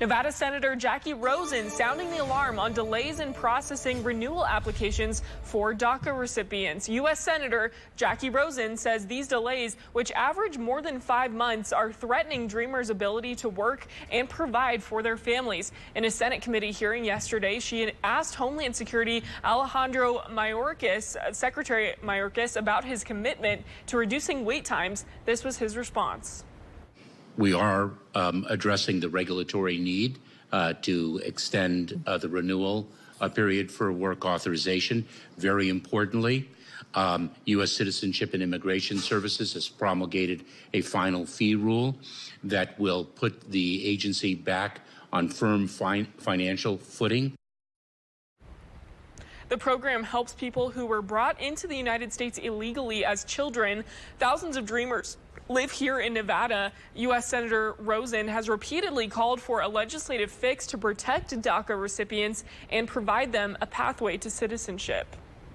Nevada Senator Jacky Rosen sounding the alarm on delays in processing renewal applications for DACA recipients. U.S. Senator Jacky Rosen says these delays, which average more than five months, are threatening Dreamers' ability to work and provide for their families. In a Senate committee hearing yesterday, she asked Homeland Security Alejandro Mayorkas, Secretary Mayorkas, about his commitment to reducing wait times. This was his response. We are um, addressing the regulatory need uh, to extend uh, the renewal uh, period for work authorization. Very importantly, um, U.S. Citizenship and Immigration Services has promulgated a final fee rule that will put the agency back on firm fin financial footing. The program helps people who were brought into the United States illegally as children. Thousands of dreamers live here in Nevada. U.S. Senator Rosen has repeatedly called for a legislative fix to protect DACA recipients and provide them a pathway to citizenship.